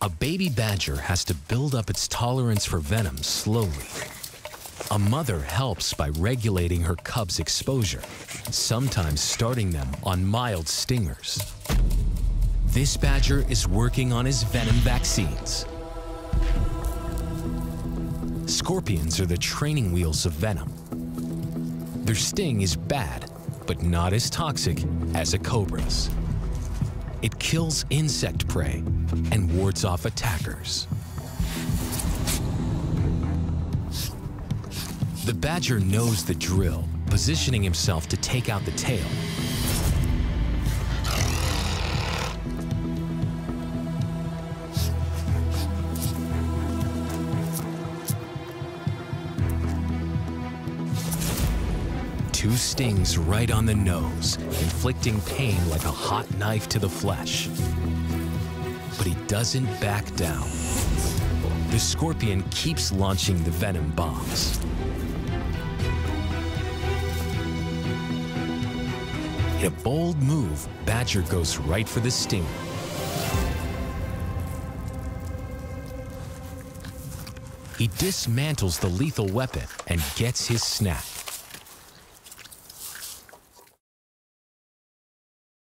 A baby badger has to build up its tolerance for venom slowly. A mother helps by regulating her cubs' exposure, sometimes starting them on mild stingers. This badger is working on his venom vaccines. Scorpions are the training wheels of venom. Their sting is bad, but not as toxic as a cobra's. It kills insect prey and wards off attackers. The badger knows the drill, positioning himself to take out the tail. Two stings right on the nose, inflicting pain like a hot knife to the flesh. But he doesn't back down. The scorpion keeps launching the venom bombs. In a bold move, Badger goes right for the stinger. He dismantles the lethal weapon and gets his snack.